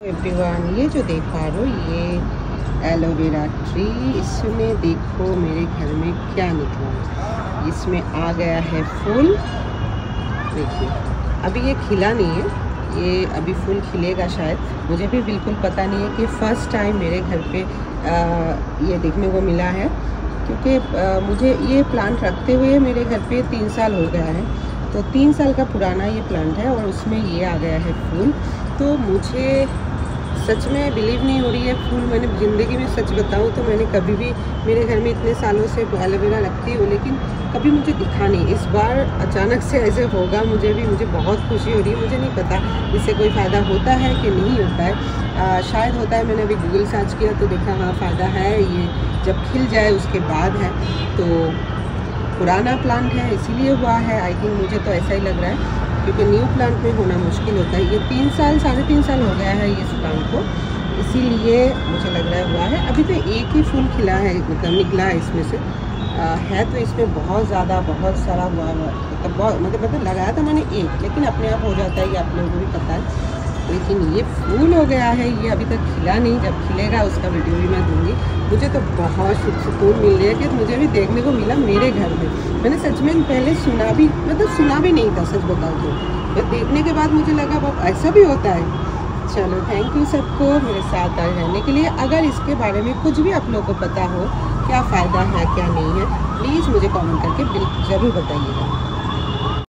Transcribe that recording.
Everyone ये जो देख पा रहे हो ये एलोवेरा ट्री इसमें देखो मेरे घर में क्या निकला इसमें आ गया है फूल। देखिए अभी ये खिला नहीं है ये अभी फूल खिलेगा शायद। मुझे भी बिल्कुल पता नहीं है कि फ़र्स्ट टाइम मेरे घर पे आ, ये देखने को मिला है। क्योंकि आ, मुझे ये प्लांट रखते हुए मेरे घर पे तीन साल हो गया है। तो तीन साल का पुराना ये प्लांट है और उसमें ये आ गया है फूल। तो मुझे सच में बिलीव नहीं हो रही है फूल। मैंने ज़िंदगी में सच बताऊँ तो मैंने कभी भी मेरे घर में इतने सालों से एलोवेरा रखती हूँ लेकिन कभी मुझे दिखा नहीं। इस बार अचानक से ऐसे होगा मुझे भी मुझे बहुत खुशी हो रही है। मुझे नहीं पता इससे कोई फ़ायदा होता है कि नहीं होता है। आ, शायद होता है मैंने अभी गूगल सर्च किया तो देखा हाँ फ़ायदा है। ये जब खिल जाए उसके बाद है तो पुराना प्लांट है इसीलिए हुआ है। आई थिंक मुझे तो ऐसा ही लग रहा है क्योंकि न्यू प्लांट में होना मुश्किल होता है। ये तीन साल साढ़े तीन साल हो गया है इस प्लांट को। इसीलिए मुझे लग रहा है हुआ है। अभी तो एक ही फूल खिला है मतलब निकला है इसमें से। आ, है तो इसमें बहुत ज़्यादा बहुत सारा हुआ मतलब बहुत मतलब मतलब लगाया था मैंने एक लेकिन अपने आप हो जाता है ये आप लोगों को भी पता है। लेकिन ये फूल हो गया है ये अभी तक खिला नहीं। जब खिलेगा उसका वीडियो भी मैं दूँगी। मुझे तो बहुत सुकून मिल रहा है कि मुझे भी देखने को मिला मेरे घर में। मैंने सच में पहले सुना भी मतलब सुना भी नहीं था, सच बताऊँ तो। पर देखने के बाद मुझे लगा बाप ऐसा भी होता है। चलो थैंक यू सबको मेरे साथ आए रहने के लिए। अगर इसके बारे में कुछ भी आप लोगों को पता हो, क्या फ़ायदा है, क्या नहीं है प्लीज़ मुझे कमेंट करके ज़रूर बताइएगा।